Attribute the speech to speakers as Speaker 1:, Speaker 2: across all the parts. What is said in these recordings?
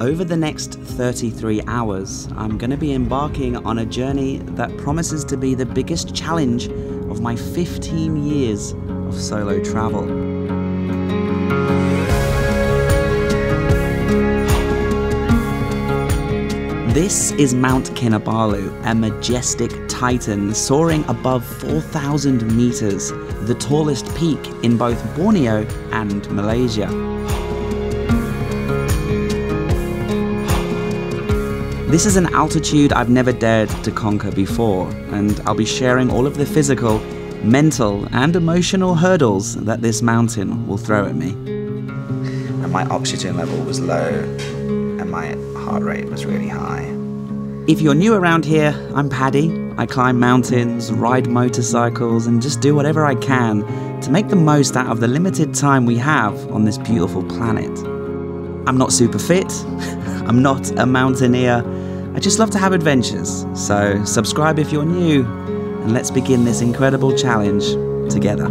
Speaker 1: Over the next 33 hours, I'm going to be embarking on a journey that promises to be the biggest challenge of my 15 years of solo travel. This is Mount Kinabalu, a majestic titan soaring above 4,000 meters, the tallest peak in both Borneo and Malaysia. This is an altitude I've never dared to conquer before, and I'll be sharing all of the physical, mental, and emotional hurdles that this mountain will throw at me.
Speaker 2: And my oxygen level was low, and my heart rate was really high.
Speaker 1: If you're new around here, I'm Paddy. I climb mountains, ride motorcycles, and just do whatever I can to make the most out of the limited time we have on this beautiful planet. I'm not super fit, I'm not a mountaineer, I just love to have adventures. So, subscribe if you're new, and let's begin this incredible challenge together.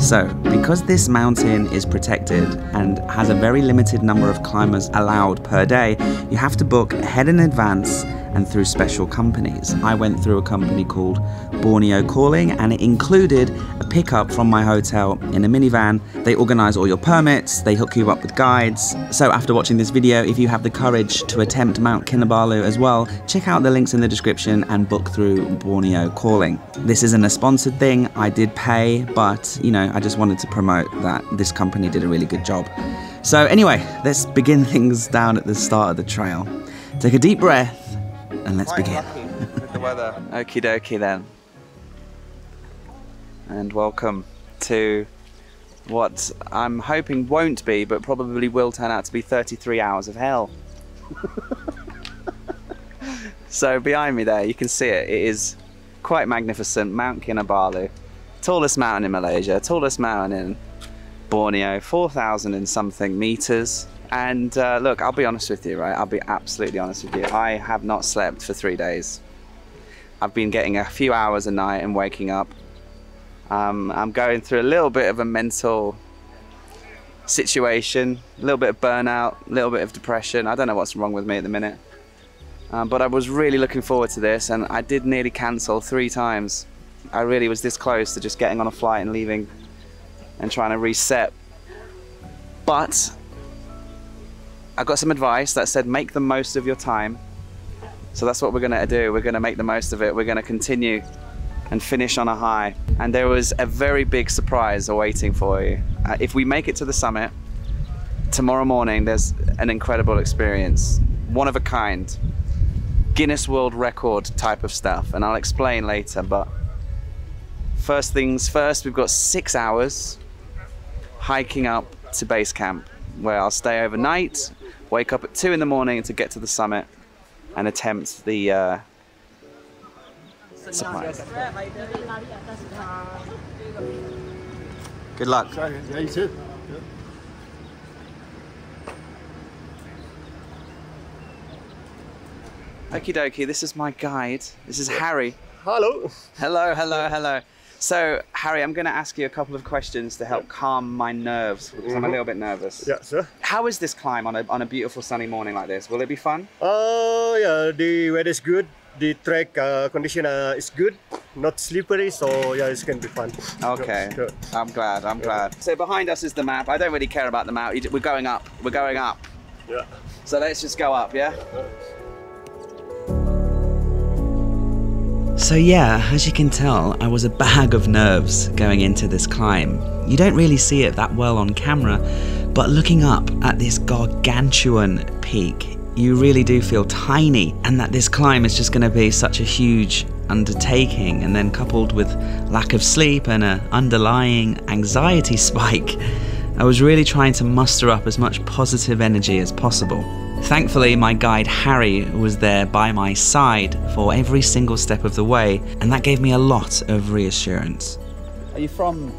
Speaker 1: So, because this mountain is protected and has a very limited number of climbers allowed per day, you have to book ahead in advance and through special companies. I went through a company called Borneo Calling and it included a pickup from my hotel in a minivan. They organize all your permits, they hook you up with guides. So after watching this video, if you have the courage to attempt Mount Kinabalu as well, check out the links in the description and book through Borneo Calling. This isn't a sponsored thing, I did pay, but you know, I just wanted to promote that this company did a really good job. So anyway, let's begin things down at the start of the trail. Take a deep breath and let's
Speaker 2: Quite
Speaker 1: begin.
Speaker 2: with the weather.
Speaker 1: Okie dokie then. And welcome to what I'm hoping won't be, but probably will turn out to be 33 hours of hell. so behind me there, you can see it. It is quite magnificent. Mount Kinabalu, tallest mountain in Malaysia, tallest mountain in Borneo, 4,000 and something meters. And uh, look, I'll be honest with you, right? I'll be absolutely honest with you. I have not slept for three days. I've been getting a few hours a night and waking up. Um, I'm going through a little bit of a mental situation, a little bit of burnout, a little bit of depression. I don't know what's wrong with me at the minute. Um, but I was really looking forward to this and I did nearly cancel three times. I really was this close to just getting on a flight and leaving and trying to reset. But I got some advice that said make the most of your time. So that's what we're to do. We're to make the most of it. We're to continue and finish on a high. And there was a very big surprise awaiting for you. Uh, if we make it to the summit, tomorrow morning there's an incredible experience. One of a kind. Guinness World Record type of stuff. And I'll explain later. But first things first, we've got six hours hiking up to base camp where I'll stay overnight, wake up at two in the morning to get to the summit and attempt the uh, surprise. Good luck.
Speaker 3: Yeah, you too.
Speaker 1: Okie dokie, this is my guide. This is Harry.
Speaker 3: Hello.
Speaker 1: Hello, hello, hello. So, Harry, I'm going to ask you a couple of questions to help calm my nerves because I'm a little bit nervous.
Speaker 3: Yeah, sir.
Speaker 1: How is this climb on a, on a beautiful sunny morning like this? Will it be fun?
Speaker 3: Uh, yeah, the weather is good. The track uh, condition uh, is good, not slippery, so yeah, it's gonna be fun.
Speaker 1: Okay,
Speaker 3: Sure.
Speaker 1: I'm glad, I'm glad. So behind us is the map. I don't really care about the map. We're going up, we're going up.
Speaker 3: Yeah.
Speaker 1: So let's just go up, yeah? So, yeah, as you can tell, I was a bag of nerves going into this climb. You don't really see it that well on camera, but looking up at this gargantuan peak, you really do feel tiny, and that this climb is just going to be such a huge undertaking. And then, coupled with lack of sleep and an underlying anxiety spike, I was really trying to muster up as much positive energy as possible. Thankfully, my guide Harry was there by my side for every single step of the way, and that gave me a lot of reassurance. Are you from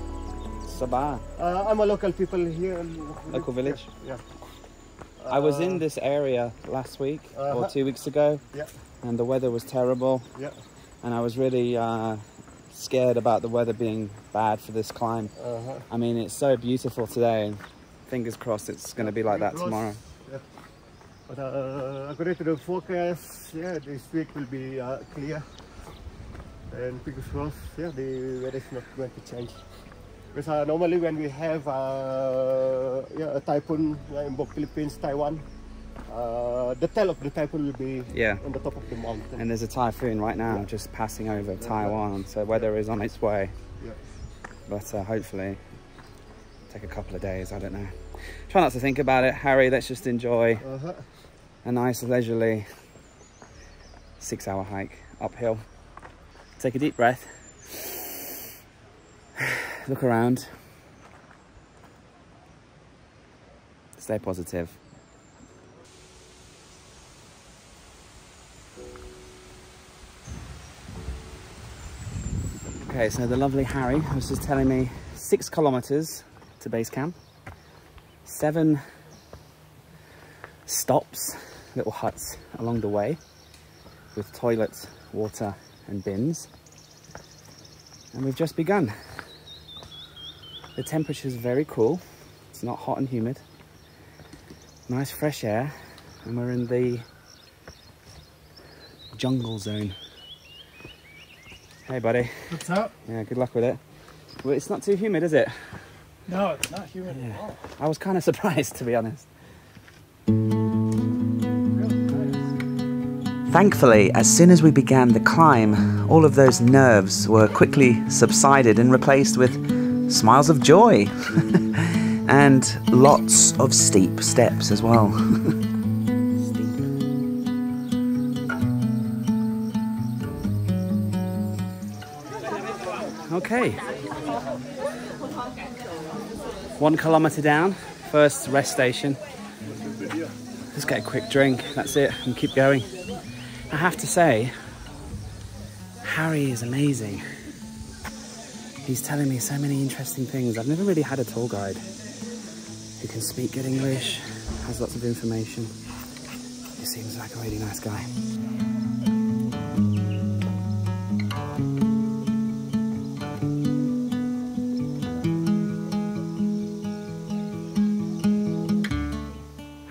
Speaker 1: Sabah,
Speaker 3: Uh, I'm a local people here.
Speaker 1: In local village?
Speaker 3: Yeah.
Speaker 1: I was in this area last week or
Speaker 3: Uh-huh.
Speaker 1: two weeks ago,
Speaker 3: Yeah.
Speaker 1: and the weather was terrible,
Speaker 3: Yeah.
Speaker 1: and I was really uh, scared about the weather being bad for this climb.
Speaker 3: Uh-huh.
Speaker 1: I mean, it's so beautiful today, and fingers crossed it's going to be like that tomorrow.
Speaker 3: But uh, according to the forecast, yeah, this week will be uh, clear. And fingers crossed, yeah, the weather is not going to change. Because uh, normally when we have uh, yeah, a typhoon yeah, in both Philippines, Taiwan, uh, the tail of the typhoon will be
Speaker 1: Yeah.
Speaker 3: on the top of the mountain.
Speaker 1: And there's a typhoon right now
Speaker 3: Yeah.
Speaker 1: just passing over Taiwan, so weather is on its way.
Speaker 3: yeah.
Speaker 1: But uh, hopefully, take a couple of days. I don't know. Try not to think about it, Harry. Let's just enjoy
Speaker 3: Uh-huh.
Speaker 1: A nice leisurely six-hour hike uphill. Take a deep breath. Look around. Stay positive. Okay, so the lovely Harry was just telling me six kilometers to base camp, seven stops, little huts along the way with toilets, water, and bins. And we've just begun. The temperature is very cool, it's not hot and humid. Nice fresh air, and we're in the jungle zone. Hey, buddy.
Speaker 4: What's up?
Speaker 1: Yeah, good luck with it. Well, it's not too humid, is it?
Speaker 4: No, it's not humid at all.
Speaker 1: I was kind of surprised, to be honest. Thankfully, as soon as we began the climb, all of those nerves were quickly subsided and replaced with smiles of joy. and lots of steep steps as well. okay. One kilometre down, first rest station. Just get a quick drink, that's it, and keep going. I have to say, Harry is amazing. He's telling me so many interesting things. I've never really had a tour guide who can speak good English, has lots of information. He seems like a really nice guy.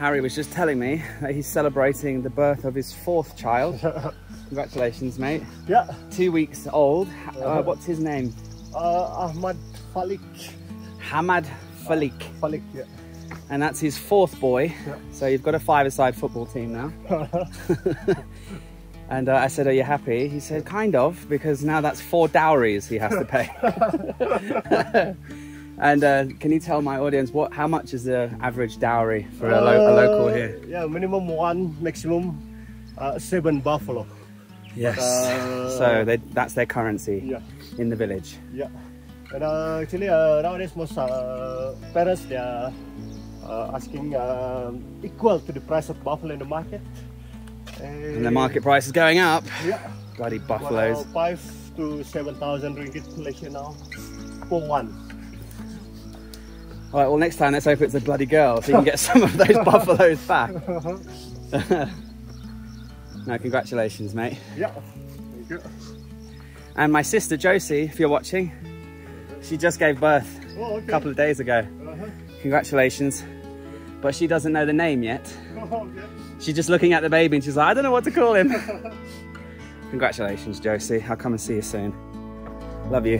Speaker 1: Harry was just telling me that he's celebrating the birth of his fourth child. Congratulations, mate.
Speaker 3: Yeah,
Speaker 1: Two weeks old. Uh, what's his name?
Speaker 3: uh, Ahmad Falik.
Speaker 1: Hamad Falik.
Speaker 3: Falik, yeah.
Speaker 1: And that's his fourth boy.
Speaker 3: Yeah.
Speaker 1: So you've got a five-a-side football team now. and uh, I said, are you happy? He said, kind of, because now that's four dowries he has to pay. And uh, can you tell my audience what? how much is the average dowry for a, lo- a local
Speaker 3: Uh,
Speaker 1: here?
Speaker 3: Yeah, minimum one, maximum uh, seven buffalo.
Speaker 1: Yes.
Speaker 3: uh,
Speaker 1: so they, that's their currency
Speaker 3: Yeah,
Speaker 1: in the village.
Speaker 3: yeah. And uh, actually, uh, nowadays most uh, parents they are uh, asking equal to the price of buffalo in the market.
Speaker 1: And the market price is going up.
Speaker 3: Yeah.
Speaker 1: Bloody buffaloes.
Speaker 3: five to seven thousand ringgit collection now for one.
Speaker 1: All right, well, next time let's hope it's a bloody girl so you can get some of those buffaloes back. no, congratulations, mate.
Speaker 3: Yeah.
Speaker 1: And my sister Josie, if you're watching, she just gave birth
Speaker 3: Oh,
Speaker 1: a couple of days ago.
Speaker 3: Uh-huh.
Speaker 1: Congratulations. But she doesn't know the name yet.
Speaker 3: okay.
Speaker 1: She's just looking at the baby and she's like, I don't know what to call him. Congratulations, Josie. I'll come and see you soon. Love you.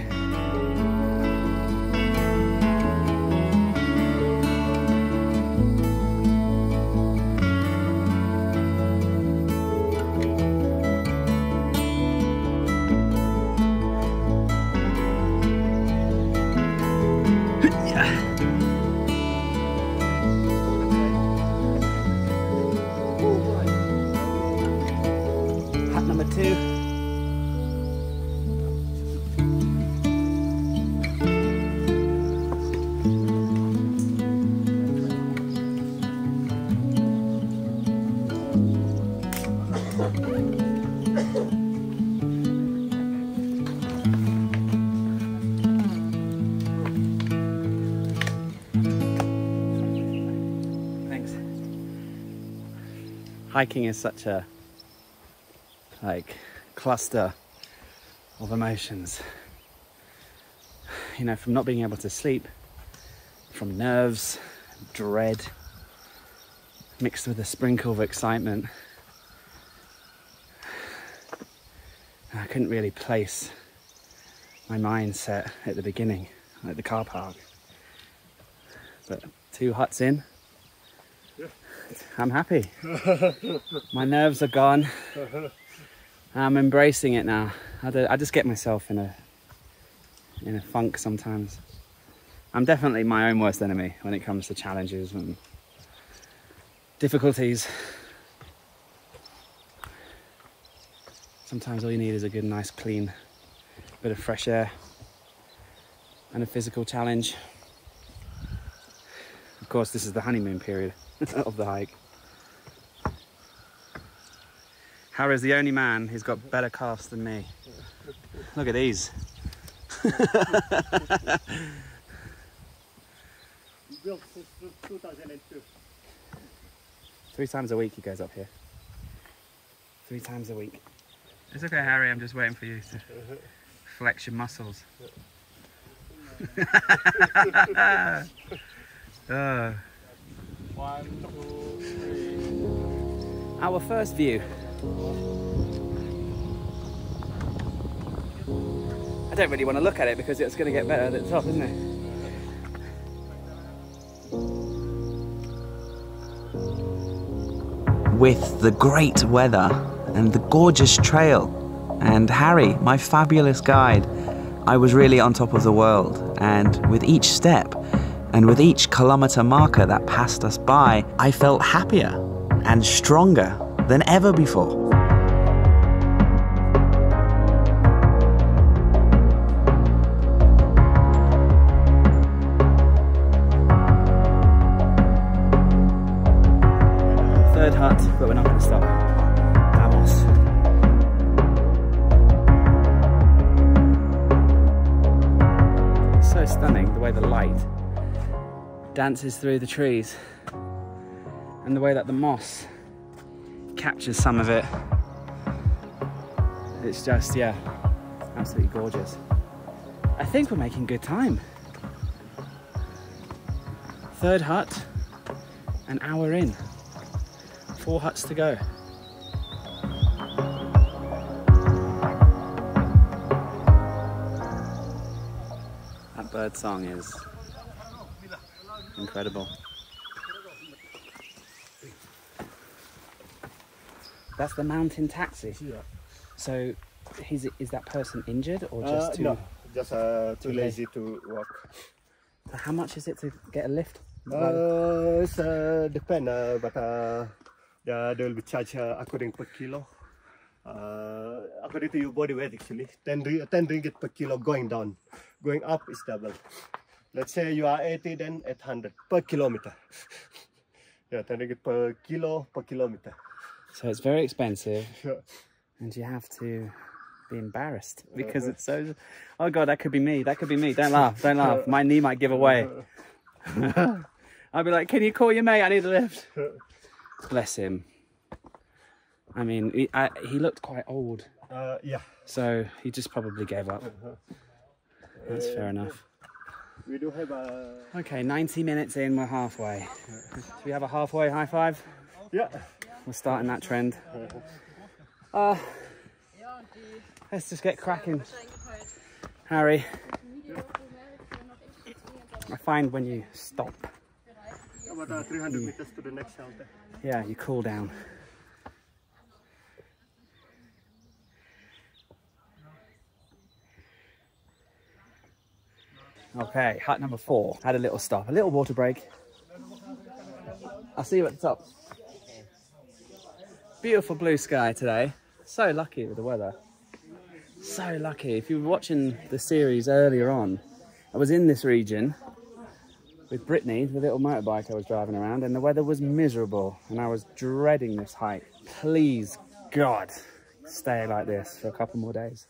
Speaker 1: Hiking is such a like cluster of emotions. you know, from not being able to sleep, from nerves, dread, mixed with a sprinkle of excitement. I couldn't really place my mindset at the beginning, at the car park. But two huts in, I'm happy. my nerves are gone. I'm embracing it now. I, do, I just get myself in a in a funk sometimes. I'm definitely my own worst enemy when it comes to challenges and difficulties. Sometimes all you need is a good, nice, clean bit of fresh air and a physical challenge. Of course, this is the honeymoon period of the hike. Harry's the only man who's got better calves than me. Look at these.
Speaker 3: Built since 2002.
Speaker 1: Three times a week he goes up here. Three times a week. It's okay, Harry. I'm just waiting for you to flex your muscles. Uh,
Speaker 3: One, two, three.
Speaker 1: our first view. I don't really want to look at it because it's going to get better at the top, isn't it?
Speaker 2: with the great weather and the gorgeous trail. And Harry, my fabulous guide, I was really on top of the world. And with each step and with each kilometer marker that passed us by, I felt happier and stronger than ever before.
Speaker 1: Dances through the trees and the way that the moss captures some of it. It's just, yeah, absolutely gorgeous. I think we're making good time. Third hut, an hour in. Four huts to go. That bird song is incredible. That's the mountain taxi.
Speaker 3: Yeah.
Speaker 1: So, is, it, is that person injured or
Speaker 3: Uh,
Speaker 1: just too?
Speaker 3: no, just uh, too
Speaker 1: Okay.
Speaker 3: lazy to walk.
Speaker 1: So How much is it to get a lift?
Speaker 3: Uh, it's uh, depend, uh, but uh, yeah, they will be charged uh, according per kilo. Uh, according to your body weight, actually, 10, 10 ringgit per kilo going down. Going up is double. Let's say you are 80, then 800 per kilometer. yeah, 10 ringgit per kilo per kilometer.
Speaker 1: So it's very expensive,
Speaker 3: Yeah.
Speaker 1: and you have to be embarrassed uh, because uh. it's so. Oh god, that could be me. That could be me. Don't laugh. Don't laugh. My knee might give uh, away. I'll be like, "Can you call your mate? I need a lift." Bless him. I mean, he, I, he looked quite old,
Speaker 3: Uh, yeah,
Speaker 1: so he just probably gave up. Uh-huh. That's fair enough.
Speaker 3: We do have a
Speaker 1: Okay, 90 minutes in, we're halfway. Should we have a halfway high five?
Speaker 3: yeah.
Speaker 1: We're starting that trend. Uh, let's just get cracking. Harry, I find when you stop,
Speaker 3: About 300 meters to the next shelter.
Speaker 1: yeah, you cool down. Okay, hut number four. Had a little stop, a little water break. I'll see you at the top. Beautiful blue sky today. So lucky with the weather. So lucky. If you were watching the series earlier on, I was in this region with Brittany, the little motorbike I was driving around, and the weather was miserable, and I was dreading this hike. Please, God, stay like this for a couple more days.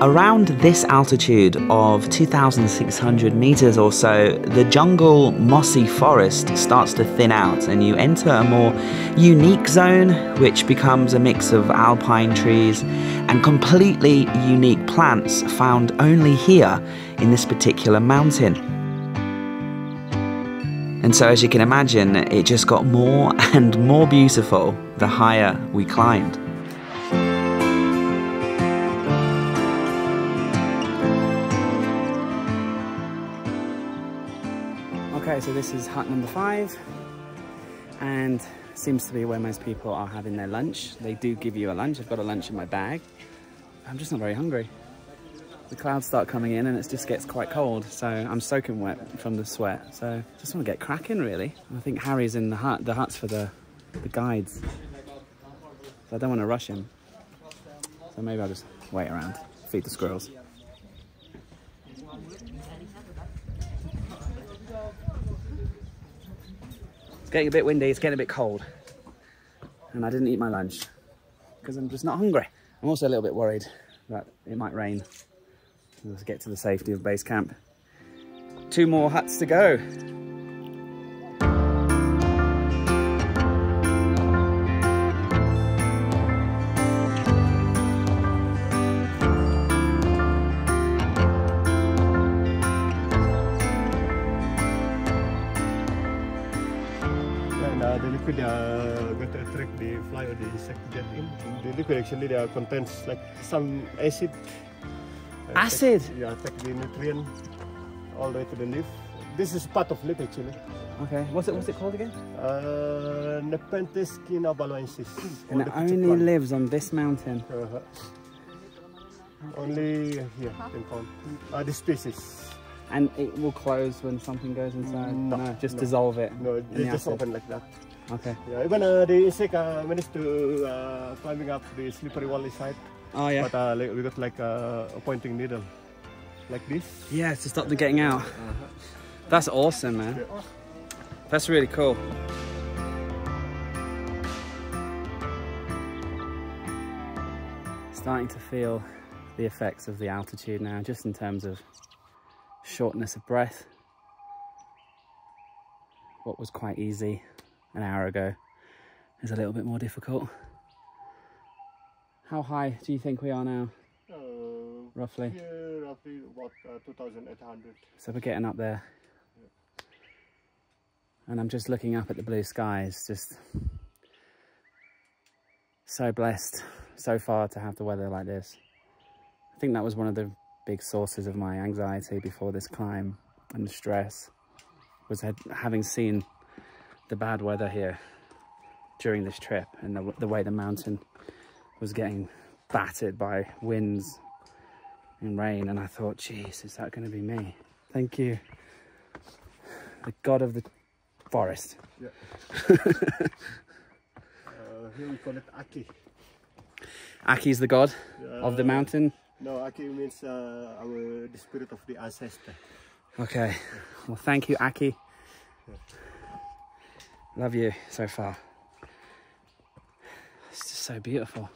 Speaker 2: Around this altitude of 2,600 meters or so, the jungle mossy forest starts to thin out and you enter a more unique zone which becomes a mix of alpine trees and completely unique plants found only here in this particular mountain. And so, as you can imagine, it just got more and more beautiful the higher we climbed.
Speaker 1: So this is hut number five, and seems to be where most people are having their lunch. They do give you a lunch. I've got a lunch in my bag. I'm just not very hungry. The clouds start coming in and it just gets quite cold, so I'm soaking wet from the sweat. So just want to get cracking, really. I think Harry's in the hut. The hut's for the the guides. So I don't want to rush him. So maybe I'll just wait around, feed the squirrels. It's getting a bit windy, it's getting a bit cold. And I didn't eat my lunch because I'm just not hungry. I'm also a little bit worried that it might rain. Let's get to the safety of base camp. Two more huts to go.
Speaker 3: The they are there contains like some acid. Uh, take-
Speaker 1: Acid?
Speaker 3: yeah, take the nutrient all the way to the leaf. This is part of leaf actually.
Speaker 1: Okay, what's it, what's it called again?
Speaker 3: Uh, Nepenthes kinabaluensis.
Speaker 1: And it only lives on this mountain.
Speaker 3: Uh-huh. Only here can found. Uh, the species.
Speaker 1: And it will close when something goes inside?
Speaker 3: No,
Speaker 1: just
Speaker 3: no.
Speaker 1: dissolve it.
Speaker 3: No,
Speaker 1: in
Speaker 3: they just open like that.
Speaker 1: Okay.
Speaker 3: Yeah, even uh, the insect uh, managed to uh, climbing up the slippery wall side,
Speaker 1: Oh yeah.
Speaker 3: but uh, like, we got like uh, a pointing needle, like this.
Speaker 1: Yeah, to stop them getting out. That's awesome, man. That's really cool. Starting to feel the effects of the altitude now, just in terms of shortness of breath. What was quite easy an hour ago is a little bit more difficult. How high do you think we are now,
Speaker 3: Uh,
Speaker 1: roughly?
Speaker 3: here roughly about uh, 2,800.
Speaker 1: So we're getting up there. And I'm just looking up at the blue skies, just so blessed so far to have the weather like this. I think that was one of the big sources of my anxiety before this climb and the stress was had, having seen the bad weather here during this trip and the, the way the mountain was getting battered by winds and rain and I thought, geez, is that going to be me? Thank you. The god of the forest.
Speaker 3: Uh, here we call it Aki.
Speaker 1: Aki's the god of the
Speaker 3: Uh,
Speaker 1: mountain.
Speaker 3: No, Aki means uh, our the spirit of the ancestor.
Speaker 1: Okay. Well, thank you, Aki. Love you so far. It's just so beautiful.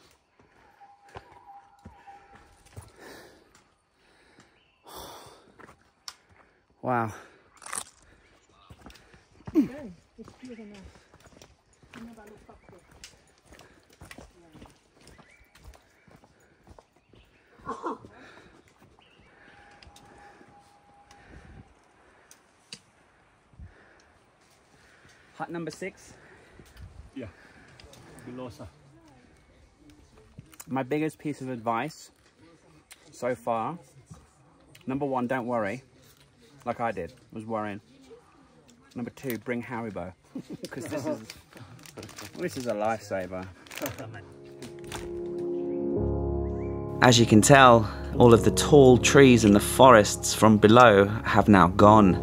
Speaker 1: Wow. Hut number six.
Speaker 3: Yeah, Villosa.
Speaker 1: My biggest piece of advice so far number one, don't worry, like I did, was worrying. Number two, bring Haribo, because this is this is a lifesaver.
Speaker 2: As you can tell, all of the tall trees in the forests from below have now gone.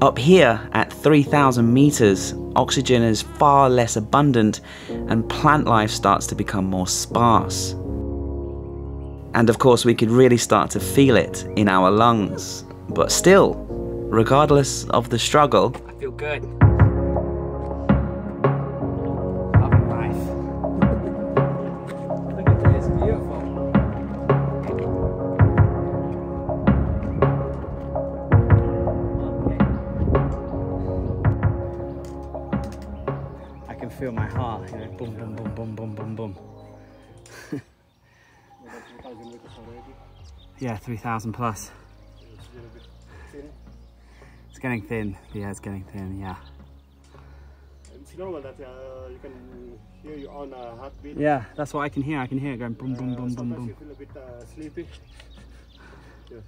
Speaker 2: Up here at 3,000 meters, oxygen is far less abundant and plant life starts to become more sparse. And of course, we could really start to feel it in our lungs. But still, regardless of the struggle,
Speaker 1: I feel good.
Speaker 2: Yeah, 3,000 plus.
Speaker 3: It's a little bit thin.
Speaker 2: It's getting thin. The air's getting thin, yeah.
Speaker 3: It's normal that uh, you can hear your own uh, heartbeat.
Speaker 2: Yeah, that's what I can hear. I can hear it going boom, boom, boom, boom, boom.
Speaker 3: you feel a bit uh, sleepy. Yeah.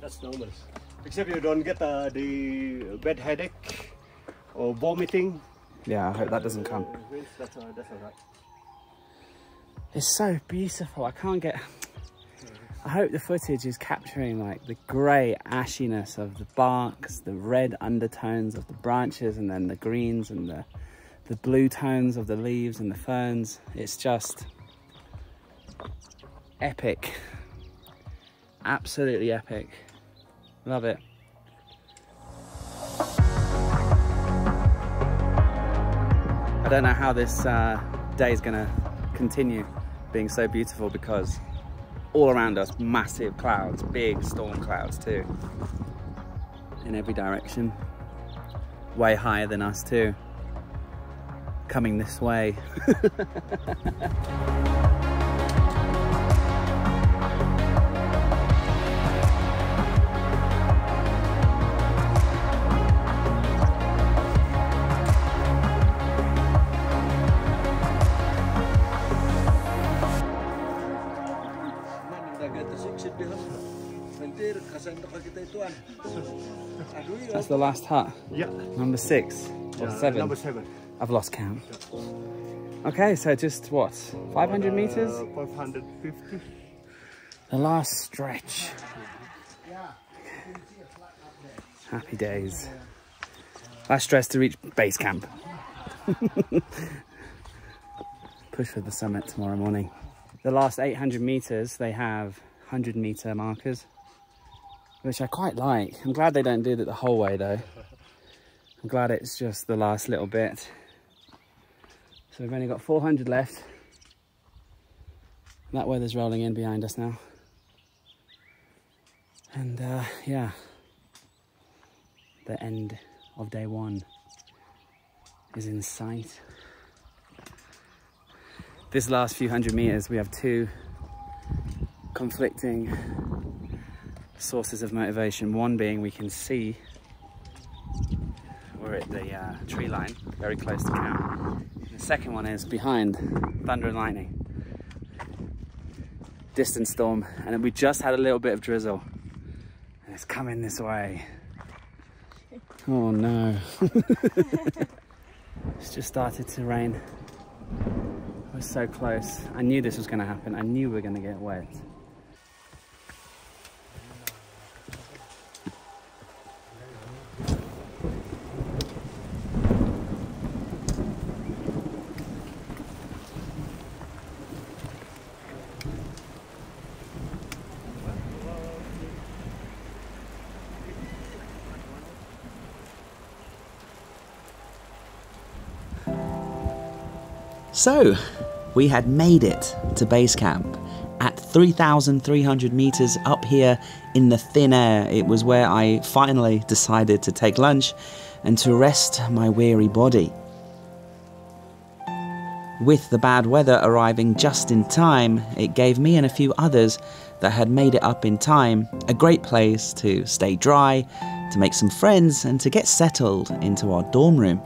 Speaker 3: That's normal. Except you don't get uh, the bad headache or vomiting.
Speaker 2: Yeah, I hope that doesn't come.
Speaker 3: That's, uh, that's alright.
Speaker 2: It's so beautiful. I can't get. I hope the footage is capturing like the grey ashiness of the barks, the red undertones of the branches, and then the greens and the the blue tones of the leaves and the ferns. It's just epic. Absolutely epic. Love it. I don't know how this uh, day is going to continue being so beautiful because all around us massive clouds, big storm clouds too, in every direction, way higher than us too, coming this way. That's the last hut,
Speaker 3: Yeah.
Speaker 2: number six or
Speaker 3: yeah,
Speaker 2: seven.
Speaker 3: Number seven.
Speaker 2: I've lost count. Okay, so just what, 500 meters?
Speaker 3: Uh, 550.
Speaker 2: The last stretch. Happy days. Last stretch to reach base camp. Push for the summit tomorrow morning. The last 800 meters, they have 100 meter markers, which I quite like. I'm glad they don't do that the whole way though. I'm glad it's just the last little bit. So we've only got 400 left. That weather's rolling in behind us now. And uh, yeah, the end of day one is in sight. This last few hundred meters, we have two conflicting sources of motivation. One being we can see we're at the uh, tree line, very close to camp. The second one is behind thunder and lightning. Distant storm, and we just had a little bit of drizzle. And it's coming this way. Oh no. it's just started to rain. So close. I knew this was going to happen. I knew we were going to get wet.
Speaker 1: So, we had made it to base camp. At 3,300 meters up here in the thin air, it was where I finally decided to take lunch and to rest my weary body. With the bad weather arriving just in time, it gave me and a few others that had made it up in time a great place to stay dry, to make some friends, and to get settled into our dorm room.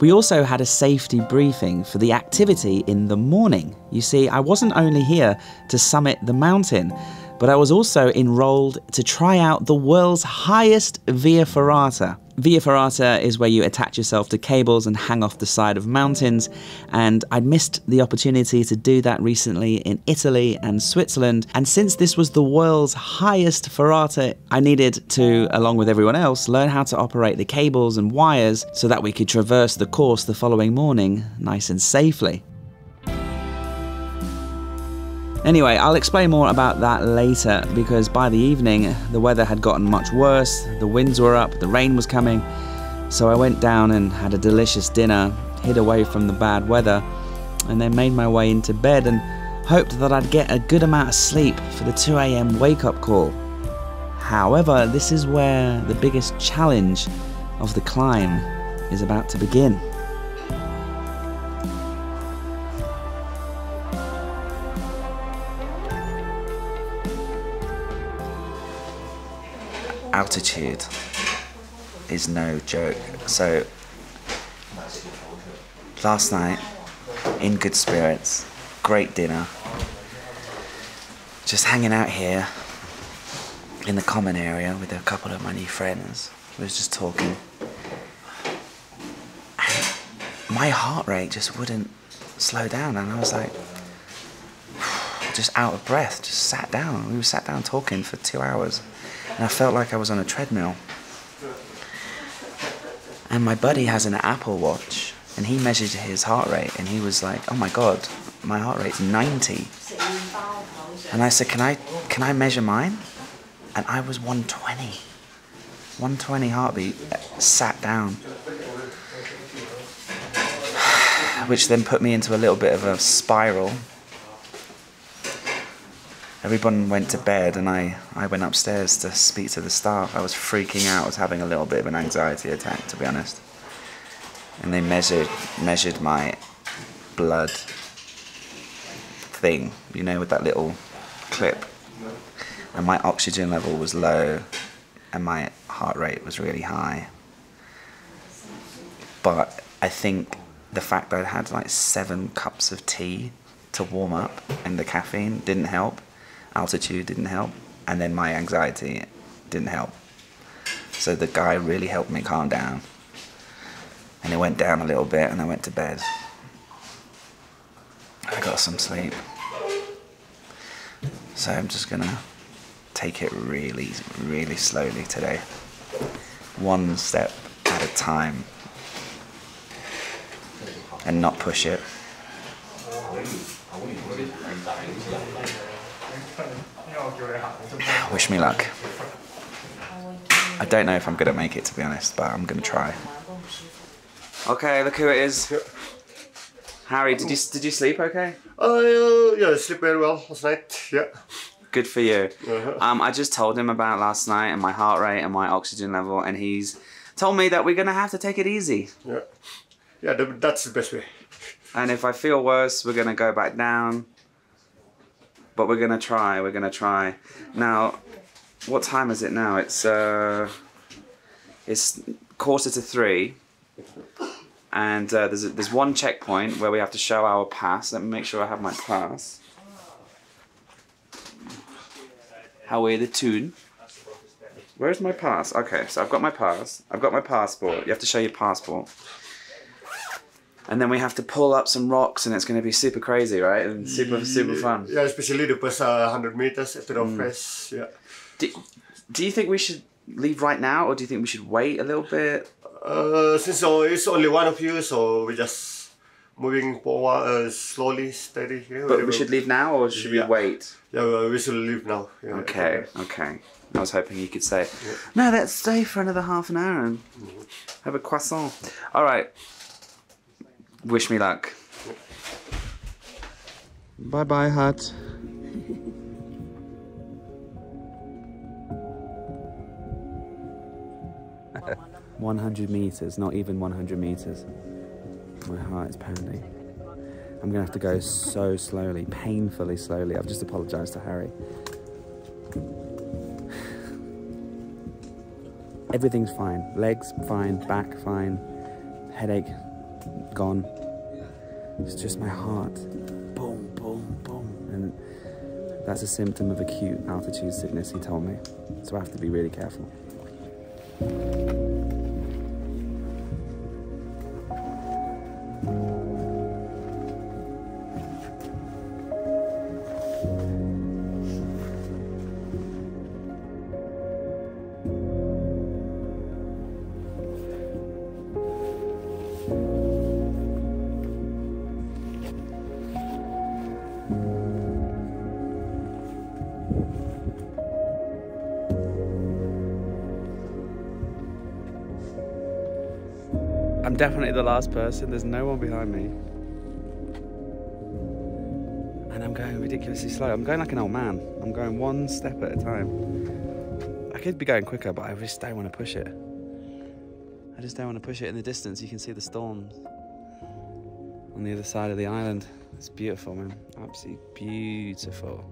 Speaker 1: We also had a safety briefing for the activity in the morning. You see, I wasn't only here to summit the mountain, but I was also enrolled to try out the world's highest Via Ferrata. Via Ferrata is where you attach yourself to cables and hang off the side of mountains, and I'd missed the opportunity to do that recently in Italy and Switzerland. And since this was the world's highest ferrata, I needed to, along with everyone else, learn how to operate the cables and wires so that we could traverse the course the following morning nice and safely. Anyway, I'll explain more about that later because by the evening the weather had gotten much worse, the winds were up, the rain was coming. So I went down and had a delicious dinner, hid away from the bad weather, and then made my way into bed and hoped that I'd get a good amount of sleep for the 2 a.m. wake up call. However, this is where the biggest challenge of the climb
Speaker 5: is about to begin. Altitude is no joke. So, last night, in good spirits, great dinner, just hanging out here in the common area with a couple of my new friends. We was just talking. My heart rate just wouldn't slow down, and I was like, just out of breath, just sat down. We were sat down talking for two hours, and I felt like I was on a treadmill. And my buddy has an Apple Watch, and he measured his heart rate, and he was like, "Oh my god, my heart rate's 90." And I said, "Can I, can I measure mine?" And I was 120. 120 heartbeat, sat down. Which then put me into a little bit of a spiral. Everyone went to bed and I, I went upstairs to speak to the staff. I was freaking out. I was having a little bit of an anxiety attack, to be honest. And they measured measured my blood thing, you know, with that little clip. And my oxygen level was low and my heart rate was really high. But I think the fact that I had like seven cups of tea to warm up and the caffeine didn't help, altitude didn't help, and then my anxiety didn't help. So the guy really helped me calm down. And it went down a little bit and I went to bed. I got some sleep. So I'm just gonna take it really, really slowly today. One step at a time. And not push it. Wish me luck. I don't know if I'm gonna make it to be honest, but I'm gonna try. Okay, look who it is. Harry, did you did you sleep okay?
Speaker 3: Uh, yeah, I sleep very well last night. Yeah.
Speaker 1: Good for you.
Speaker 3: Uh-huh.
Speaker 1: Um, I just told him about last night and my heart rate and my oxygen level, and he's told me that we're gonna have to take it easy.
Speaker 3: Yeah. Yeah, that's the best way.
Speaker 1: And if I feel worse, we're gonna go back down. But we're gonna try. We're gonna try. Now, what time is it now? It's uh, it's quarter to three. And uh, there's a, there's one checkpoint where we have to show our pass. Let me make sure I have my pass. How are the tune? Where's my pass? Okay, so I've got my pass. I've got my passport. You have to show your passport. And then we have to pull up some rocks, and it's going to be super crazy, right? And super, super fun.
Speaker 3: Yeah, especially the first uh, 100 meters after
Speaker 1: Mm.
Speaker 3: the press. Yeah.
Speaker 1: Do, do you think we should leave right now, or do you think we should wait a little bit?
Speaker 3: Uh, since uh, it's only one of you, so we just moving forward uh, slowly, steady. Yeah,
Speaker 1: But we should leave now, or should
Speaker 3: Yeah.
Speaker 1: we wait?
Speaker 3: Yeah, well, we should leave now. Yeah.
Speaker 1: Okay, okay. I was hoping you could say, no, let's stay for another half an hour and have a croissant. All right. Wish me luck. Bye bye, hut. One hundred meters, not even one hundred meters. My heart is pounding. I'm gonna have to go so slowly, painfully slowly. I've just apologized to Harry. Everything's fine. Legs fine, back fine, headache gone. It's just my heart. Boom, boom, boom. And that's a symptom of acute altitude sickness, he told me. So I have to be really careful. Definitely the last person. There's no one behind me. And I'm going ridiculously slow. I'm going like an old man. I'm going one step at a time. I could be going quicker, but I just don't want to push it. I just don't want to push it in the distance. You can see the storms on the other side of the island. It's beautiful, man. Absolutely beautiful.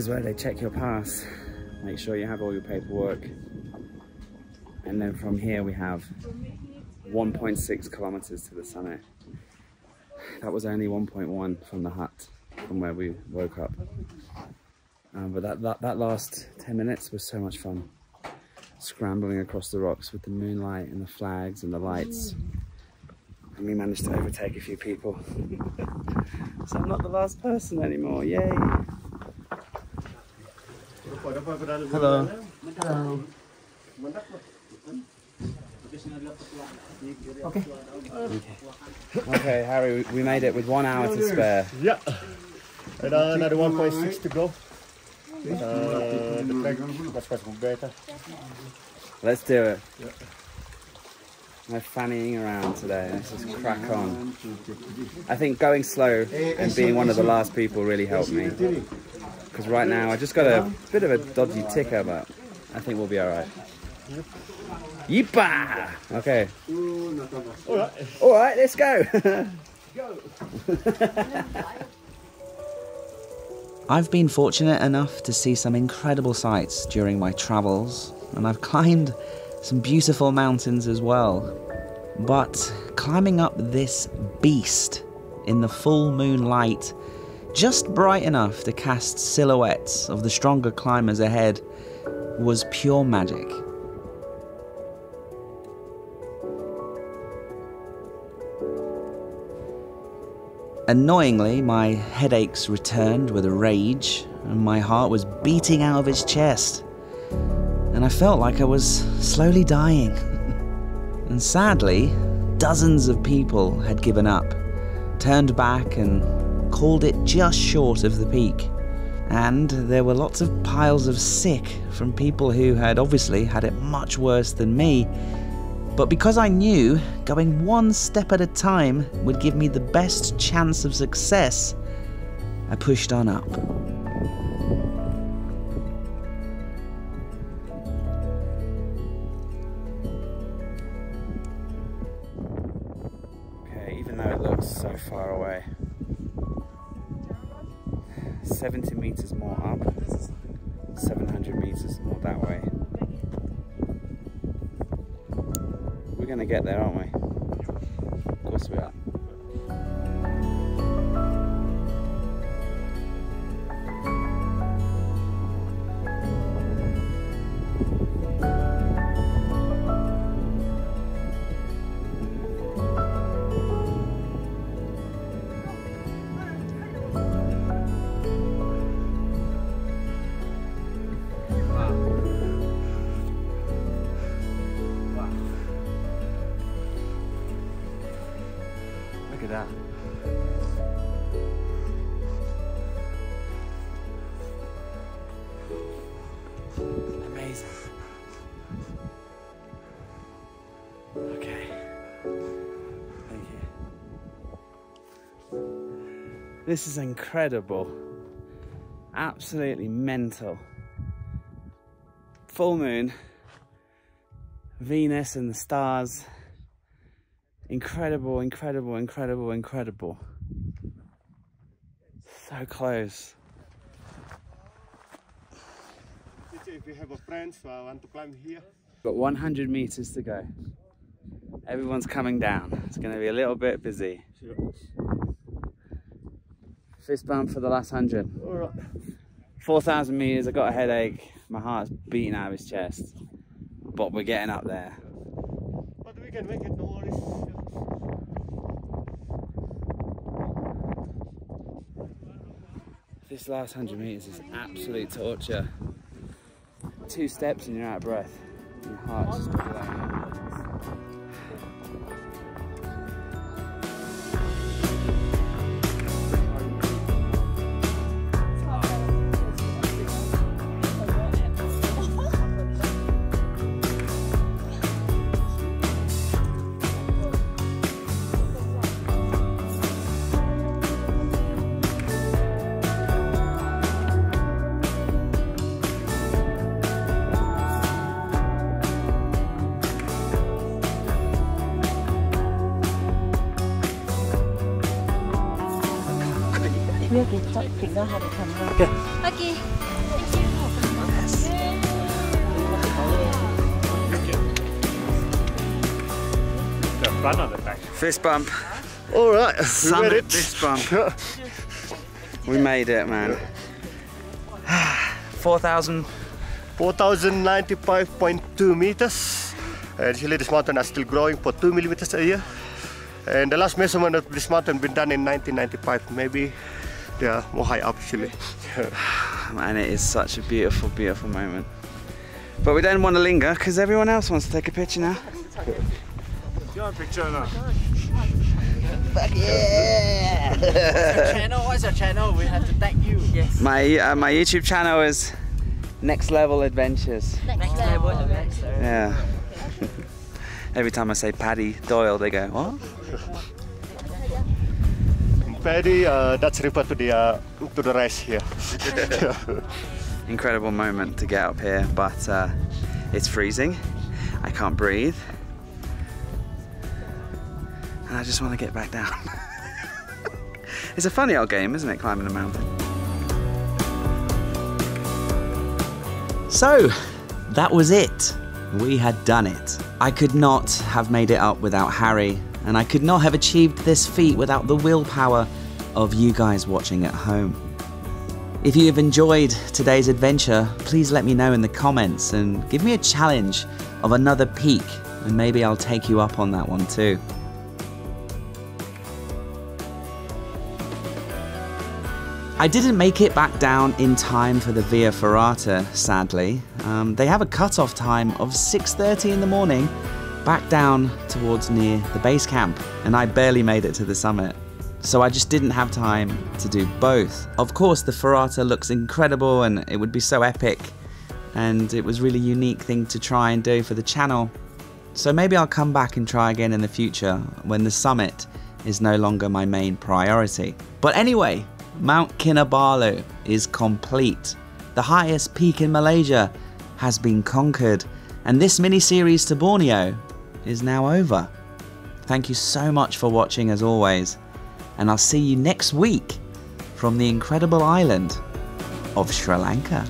Speaker 1: Is where they check your pass. Make sure you have all your paperwork. And then from here we have 1.6 kilometers to the summit. That was only 1.1 from the hut, from where we woke up. Um, but that, that, that last 10 minutes was so much fun. Scrambling across the rocks with the moonlight and the flags and the lights. And we managed to overtake a few people. so I'm not the last person anymore, yay! Hello. Okay, Okay, Harry, we made it with one hour to spare.
Speaker 3: Yeah. And uh, another 1.6 to go. Uh, the track was better.
Speaker 1: Let's do it. No fannying around today. Let's just crack on. I think going slow and being one of the last people really helped me. Because right now I just got a bit of a dodgy ticker, but I think we'll be alright. Yeepa! Okay.
Speaker 3: Alright.
Speaker 1: Alright, let's go!
Speaker 2: I've been fortunate enough to see some incredible sights during my travels, and I've climbed some beautiful mountains as well. But climbing up this beast in the full moonlight, just bright enough to cast silhouettes of the stronger climbers ahead, was pure magic. Annoyingly, my headaches returned with a rage, and my heart was beating out of its chest. And I felt like I was slowly dying. and sadly, dozens of people had given up, turned back, and called it just short of the peak. And there were lots of piles of sick from people who had obviously had it much worse than me. But because I knew going one step at a time would give me the best chance of success, I pushed on up.
Speaker 1: This is incredible. Absolutely mental. Full moon, Venus and the stars. Incredible, incredible, incredible, incredible. So close.
Speaker 3: If you have a friend who want to climb here,
Speaker 1: Got 100 meters to go. Everyone's coming down. It's going to be a little bit busy. Fist bump for the last 100.
Speaker 3: Alright.
Speaker 1: 4,000 meters, I got a headache. My heart's beating out of his chest. But we're getting up there.
Speaker 3: But we can make it, no worries.
Speaker 6: This last 100 meters is absolute torture. Two steps and you're out of breath. Your heart's just Fist bump.
Speaker 3: All right, we made
Speaker 6: Summit
Speaker 3: it.
Speaker 6: fist bump. We made it, man. 4,000.
Speaker 3: 4,095.2 meters. Uh, and Actually, this mountain is still growing for 2 millimeters a year. And the last measurement of this mountain been done in 1995. Maybe they are more high up actually.
Speaker 6: Man, it is such a beautiful, beautiful moment. But we don't want to linger because everyone else wants to take a picture now.
Speaker 2: Channel, what's your channel? We have to tag you. Yes.
Speaker 6: My uh, my YouTube channel is Next Level Adventures.
Speaker 7: Next level.
Speaker 6: Yeah. Every time I say Paddy Doyle, they go, what?
Speaker 3: Paddy, uh, that's referred to the uh, to the race here.
Speaker 6: Incredible moment to get up here, but uh, it's freezing. I can't breathe. And I just want to get back down. it's a funny old game, isn't it, climbing a mountain?
Speaker 1: So, that was it. We had done it. I could not have made it up without Harry, and I could not have achieved this feat without the willpower of you guys watching at home. If you have enjoyed today's adventure, please let me know in the comments and give me a challenge of another peak, and maybe I'll take you up on that one too. I didn't make it back down in time for the Via Ferrata, sadly. Um, they have a cut-off time of 6.30 in the morning, back down towards near the base camp, and I barely made it to the summit. So I just didn't have time to do both. Of course, the Ferrata looks incredible and it would be so epic, and it was really unique thing to try and do for the channel. So maybe I'll come back and try again in the future when the summit is no longer my main priority. But anyway, Mount Kinabalu is complete. The highest peak in Malaysia has been conquered, and this mini series to Borneo is now over. Thank you so much for watching as always, and I'll see you next week from the incredible island of Sri Lanka.